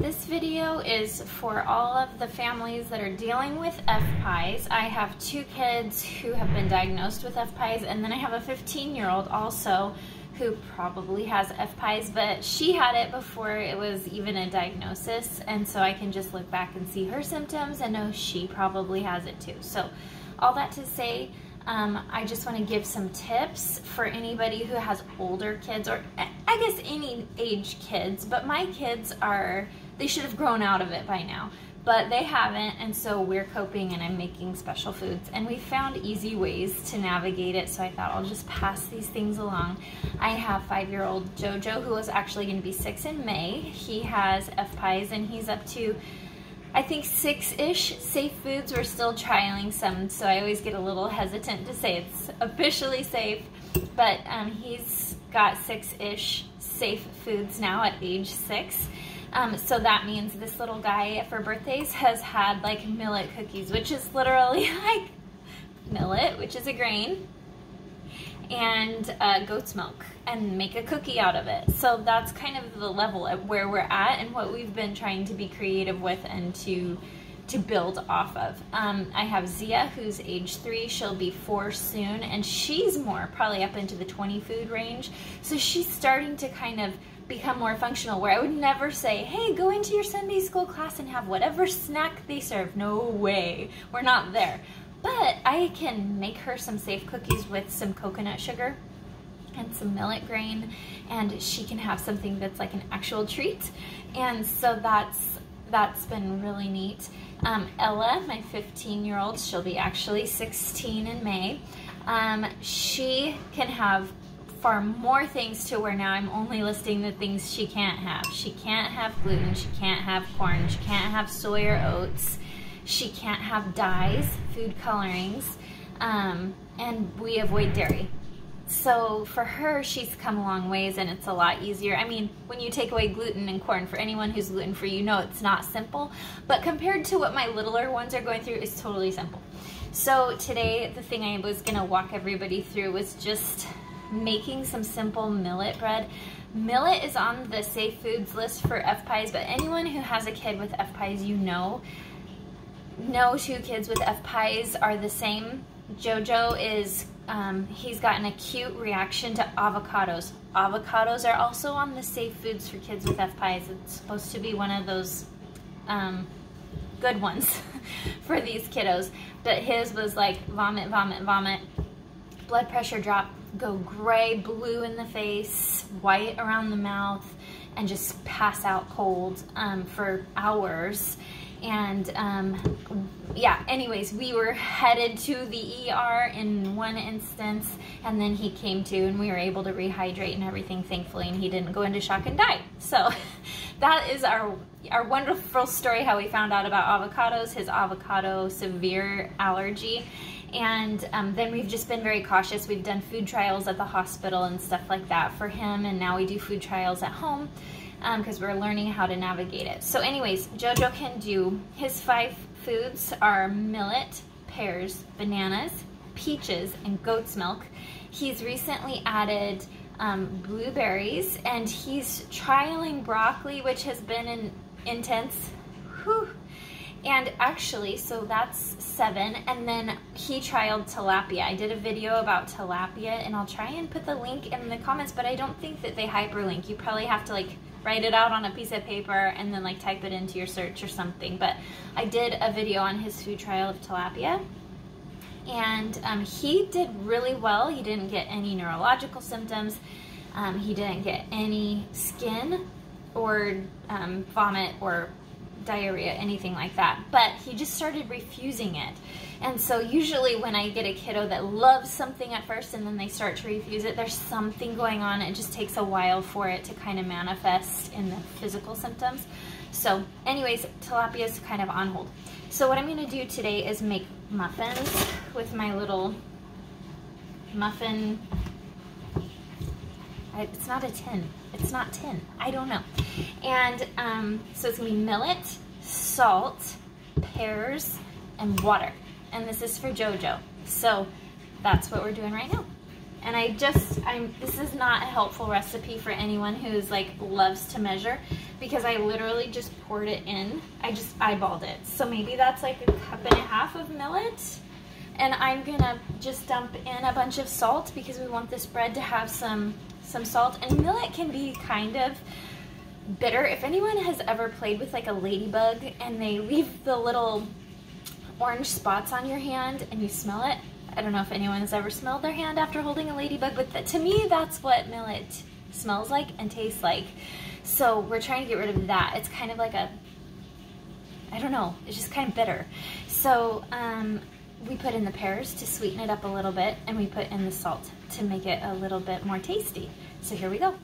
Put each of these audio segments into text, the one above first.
This video is for all of the families that are dealing with FPIES. I have two kids who have been diagnosed with FPIES and then I have a 15 year old also who probably has FPIES, but she had it before it was even a diagnosis and so I can just look back and see her symptoms and know she probably has it too. So all that to say, um, I just want to give some tips for anybody who has older kids or I guess any age kids, but my kids are they should have grown out of it by now, but they haven't, and so we're coping and I'm making special foods. And we found easy ways to navigate it, so I thought I'll just pass these things along. I have five-year-old Jojo, who is actually gonna be six in May. He has FPIES and he's up to I think six-ish safe foods. We're still trialing some, so I always get a little hesitant to say it's officially safe, but um, he's got six-ish safe foods now at age six. Um, so that means this little guy for birthdays has had like millet cookies, which is literally like millet, which is a grain, and uh, goat's milk and make a cookie out of it. So that's kind of the level at where we're at and what we've been trying to be creative with and to to build off of. Um, I have Zya, who's age three. She'll be four soon, and she's more probably up into the 20 food range. So she's starting to kind of become more functional where I would never say, hey, go into your Sunday school class and have whatever snack they serve. No way. We're not there. But I can make her some safe cookies with some coconut sugar and some millet grain and she can have something that's like an actual treat. And so that's that's been really neat. Um, Ella, my 15 year old, she'll be actually 16 in May. Um, she can have far more things to where now I'm only listing the things she can't have. She can't have gluten, she can't have corn, she can't have soy or oats, she can't have dyes, food colorings, um, and we avoid dairy. So for her, she's come a long ways and it's a lot easier. I mean, when you take away gluten and corn, for anyone who's gluten-free, you know it's not simple, but compared to what my littler ones are going through, it's totally simple. So today, the thing I was gonna walk everybody through was just making some simple millet bread. Millet is on the safe foods list for FPIES, but anyone who has a kid with FPIES, you know, no two kids with FPIES are the same. Jojo is, um, he's got an acute reaction to avocados. Avocados are also on the safe foods for kids with FPIES. It's supposed to be one of those um, good ones for these kiddos. But his was like vomit, vomit, vomit, blood pressure drop, go gray, blue in the face, white around the mouth, and just pass out cold um, for hours. And um, yeah, anyways, we were headed to the ER in one instance, and then he came to, and we were able to rehydrate and everything, thankfully, and he didn't go into shock and die. So that is our our wonderful story how we found out about avocados, his avocado severe allergy and um, then we've just been very cautious. We've done food trials at the hospital and stuff like that for him, and now we do food trials at home because um, we're learning how to navigate it. So anyways, Jojo can do, his five foods are millet, pears, bananas, peaches, and goat's milk. He's recently added um, blueberries, and he's trialing broccoli, which has been an intense, whew, and actually, so that's seven. And then he trialed tilapia. I did a video about tilapia and I'll try and put the link in the comments, but I don't think that they hyperlink. You probably have to like write it out on a piece of paper and then like type it into your search or something. But I did a video on his food trial of tilapia and um, he did really well. He didn't get any neurological symptoms. Um, he didn't get any skin or um, vomit or diarrhea, anything like that. But he just started refusing it. And so usually when I get a kiddo that loves something at first and then they start to refuse it, there's something going on. It just takes a while for it to kind of manifest in the physical symptoms. So anyways, tilapia is kind of on hold. So what I'm gonna do today is make muffins with my little muffin it's not a tin. It's not tin. I don't know. And um, so it's gonna be millet, salt, pears, and water. And this is for JoJo. So that's what we're doing right now. And I just, I'm, this is not a helpful recipe for anyone who's like loves to measure because I literally just poured it in. I just eyeballed it. So maybe that's like a cup and a half of millet. And I'm gonna just dump in a bunch of salt because we want this bread to have some, some salt. And millet can be kind of bitter. If anyone has ever played with like a ladybug and they leave the little orange spots on your hand and you smell it, I don't know if anyone has ever smelled their hand after holding a ladybug, but to me, that's what millet smells like and tastes like. So we're trying to get rid of that. It's kind of like a, I don't know, it's just kind of bitter. So um, we put in the pears to sweeten it up a little bit and we put in the salt to make it a little bit more tasty. So here we go.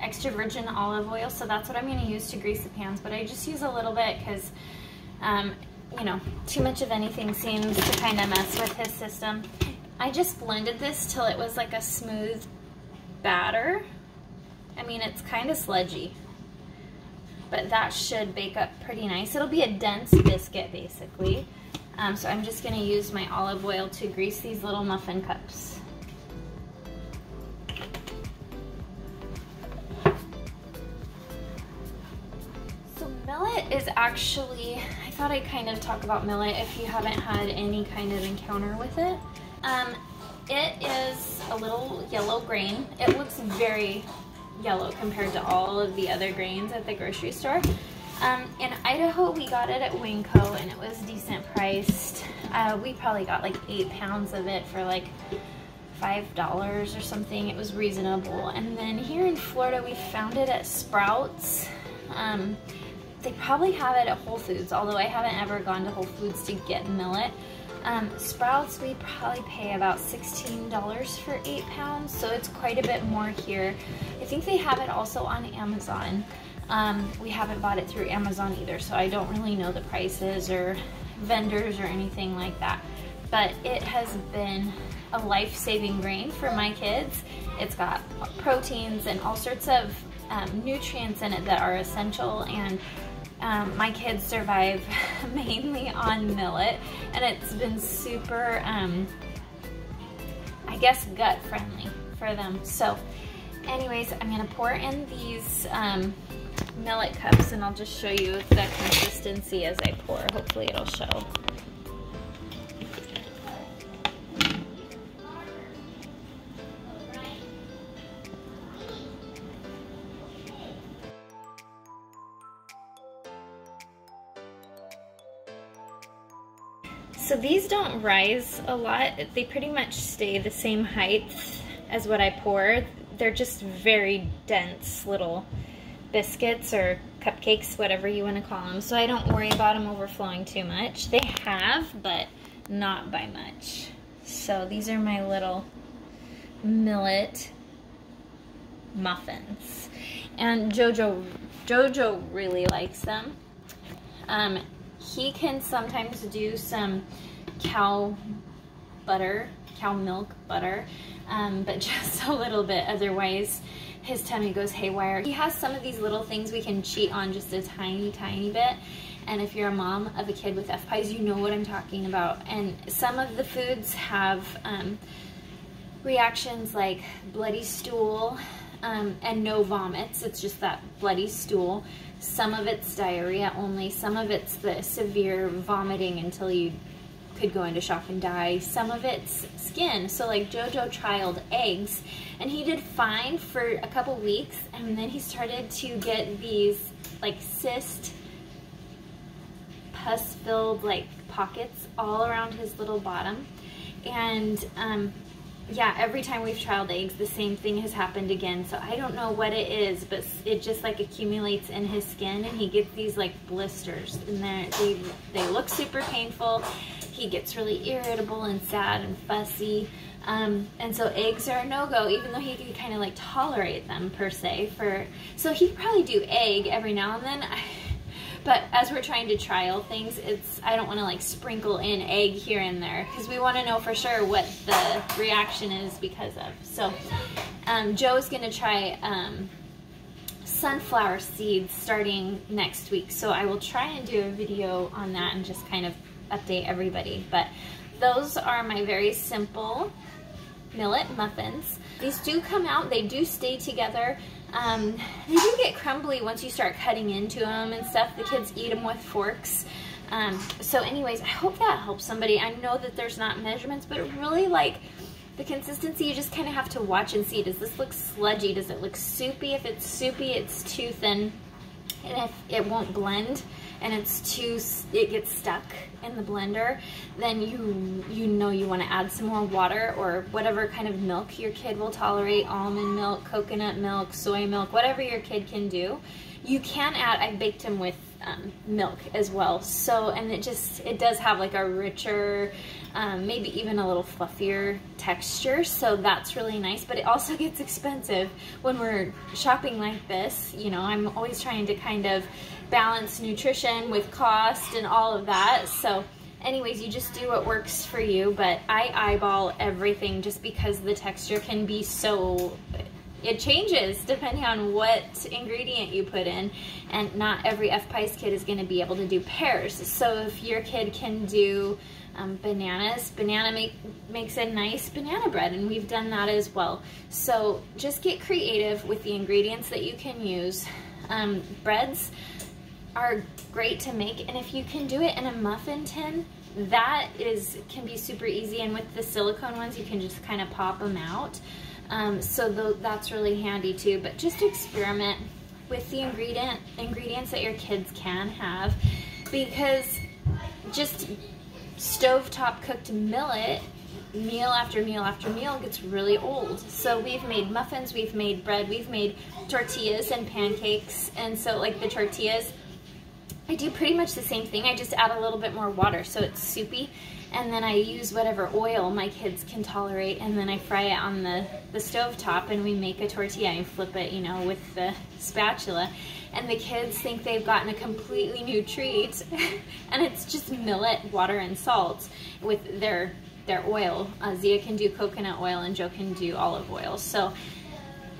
Extra virgin olive oil, so that's what I'm gonna use to grease the pans, but I just use a little bit because, um, you know, too much of anything seems to kind of mess with his system. I just blended this till it was like a smooth batter. I mean, it's kind of sludgy, but that should bake up pretty nice. It'll be a dense biscuit, basically. Um, so I'm just gonna use my olive oil to grease these little muffin cups. Is actually, I thought I'd kind of talk about millet if you haven't had any kind of encounter with it. Um, it is a little yellow grain. It looks very yellow compared to all of the other grains at the grocery store. Um, in Idaho, we got it at Winco and it was decent priced. Uh, we probably got like eight pounds of it for like $5 or something. It was reasonable. And then here in Florida, we found it at Sprouts. Um, they probably have it at Whole Foods, although I haven't ever gone to Whole Foods to get millet. Um, Sprouts, we probably pay about $16 for eight pounds, so it's quite a bit more here. I think they have it also on Amazon. Um, we haven't bought it through Amazon either, so I don't really know the prices or vendors or anything like that. But it has been a life-saving grain for my kids. It's got proteins and all sorts of um, nutrients in it that are essential and um, my kids survive mainly on millet and it's been super, um, I guess, gut friendly for them. So anyways, I'm gonna pour in these um, millet cups and I'll just show you the consistency as I pour. Hopefully it'll show. So these don't rise a lot. They pretty much stay the same height as what I pour. They're just very dense little biscuits or cupcakes, whatever you want to call them. So I don't worry about them overflowing too much. They have, but not by much. So these are my little millet muffins. And Jojo, Jojo really likes them. Um, he can sometimes do some cow butter, cow milk butter, um, but just a little bit. Otherwise, his tummy goes haywire. He has some of these little things we can cheat on just a tiny, tiny bit. And if you're a mom of a kid with FPIES, you know what I'm talking about. And some of the foods have um, reactions like bloody stool um, and no vomits. It's just that bloody stool. Some of it's diarrhea only. Some of it's the severe vomiting until you could go into shock and die. Some of it's skin. So like Jojo trialed eggs and he did fine for a couple weeks and then he started to get these like cyst pus filled like pockets all around his little bottom and um, yeah, every time we've trialed eggs, the same thing has happened again. So I don't know what it is, but it just like accumulates in his skin and he gets these like blisters and they they look super painful. He gets really irritable and sad and fussy. Um, and so eggs are a no-go, even though he can kind of like tolerate them per se. For so he probably do egg every now and then. But as we're trying to trial things, it's I don't want to like sprinkle in egg here and there because we want to know for sure what the reaction is because of. So um, Joe's gonna try um, sunflower seeds starting next week. So I will try and do a video on that and just kind of update everybody. But those are my very simple millet muffins. These do come out, they do stay together. Um, they do get crumbly once you start cutting into them and stuff. The kids eat them with forks. Um, so anyways, I hope that helps somebody. I know that there's not measurements, but really like the consistency, you just kind of have to watch and see. Does this look sludgy? Does it look soupy? If it's soupy, it's too thin and if it won't blend and it's too it gets stuck in the blender then you you know you want to add some more water or whatever kind of milk your kid will tolerate almond milk coconut milk soy milk whatever your kid can do. You can add I baked him with um, milk as well. So and it just it does have like a richer um, maybe even a little fluffier texture so that's really nice but it also gets expensive when we're shopping like this you know? I'm always trying to kind of balance nutrition with cost and all of that so anyways you just do what works for you but I eyeball everything just because the texture can be so it changes depending on what ingredient you put in and not every FPIES kid is going to be able to do pears so if your kid can do um, bananas. Banana make, makes a nice banana bread and we've done that as well. So just get creative with the ingredients that you can use. Um, breads are great to make and if you can do it in a muffin tin, that is can be super easy and with the silicone ones you can just kind of pop them out. Um, so th that's really handy too, but just experiment with the ingredient ingredients that your kids can have because just stovetop cooked millet meal after meal after meal gets really old. So we've made muffins, we've made bread, we've made tortillas and pancakes. And so like the tortillas, I do pretty much the same thing. I just add a little bit more water so it's soupy. And then I use whatever oil my kids can tolerate and then I fry it on the, the stove top and we make a tortilla and flip it, you know, with the spatula and the kids think they've gotten a completely new treat and it's just millet, water, and salt with their their oil. Uh, Zya can do coconut oil and Joe can do olive oil. So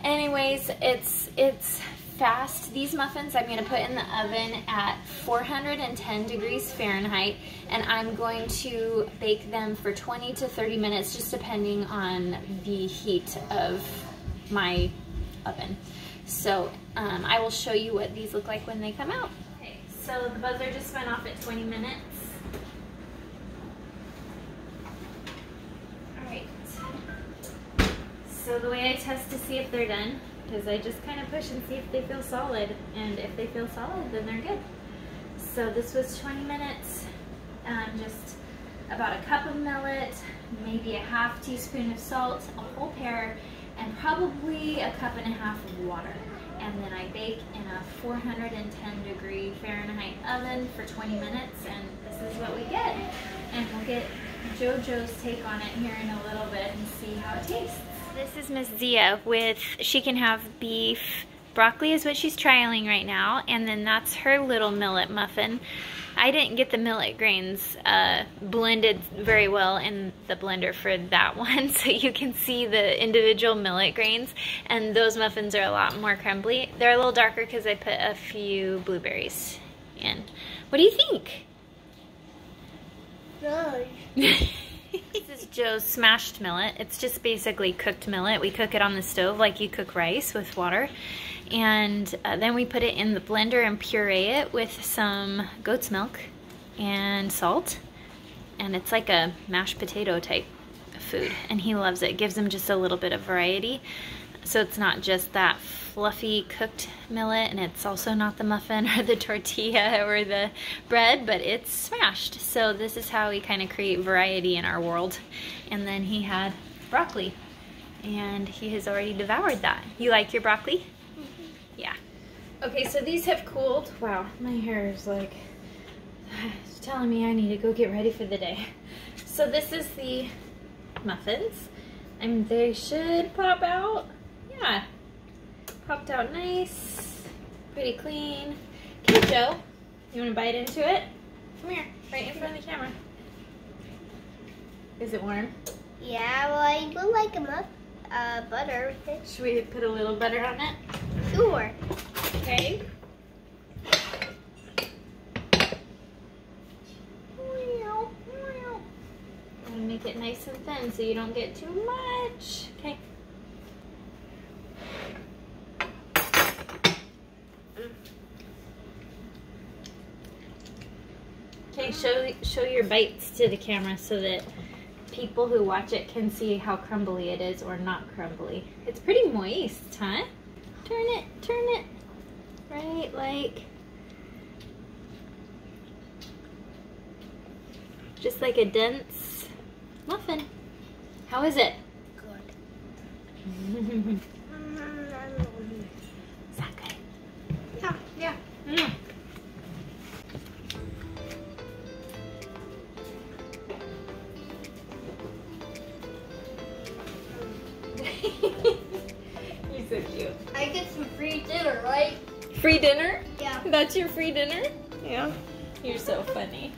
anyways, it's it's fast. These muffins I'm gonna put in the oven at 410 degrees Fahrenheit and I'm going to bake them for 20 to 30 minutes just depending on the heat of my oven. So um, I will show you what these look like when they come out. Okay, so the buzzer just went off at 20 minutes. All right. So the way I test to see if they're done is I just kind of push and see if they feel solid. And if they feel solid, then they're good. So this was 20 minutes, um, just about a cup of millet, maybe a half teaspoon of salt, a whole pear, and probably a cup and a half of water. And then I bake in a 410 degree Fahrenheit oven for 20 minutes and this is what we get. And we'll get JoJo's take on it here in a little bit and see how it tastes. This is Miss Zya with, she can have beef, broccoli is what she's trialing right now, and then that's her little millet muffin. I didn't get the millet grains uh, blended very well in the blender for that one, so you can see the individual millet grains, and those muffins are a lot more crumbly. They're a little darker because I put a few blueberries in. What do you think? Good. this is Joe's smashed millet. It's just basically cooked millet. We cook it on the stove like you cook rice with water and uh, then we put it in the blender and puree it with some goat's milk and salt. And it's like a mashed potato type food and he loves it. it gives him just a little bit of variety. So it's not just that fluffy cooked millet and it's also not the muffin or the tortilla or the bread but it's smashed. So this is how we kind of create variety in our world. And then he had broccoli and he has already devoured that. You like your broccoli yeah. Okay, so these have cooled. Wow, my hair is like telling me I need to go get ready for the day. So this is the muffins. And they should pop out. Yeah. Popped out nice. Pretty clean. Okay, Joe. You want to bite into it? Come here. Right in front of the camera. Is it warm? Yeah, well, I would like a muff, uh, butter with it. Should we put a little butter on it? Sure. Okay. Make it nice and thin so you don't get too much. Okay. Okay, show show your bites to the camera so that people who watch it can see how crumbly it is or not crumbly. It's pretty moist, huh? Turn it, turn it. Right, like just like a dense muffin. How is it? Good. dinner, right? Free dinner? Yeah. That's your free dinner? Yeah. You're so funny.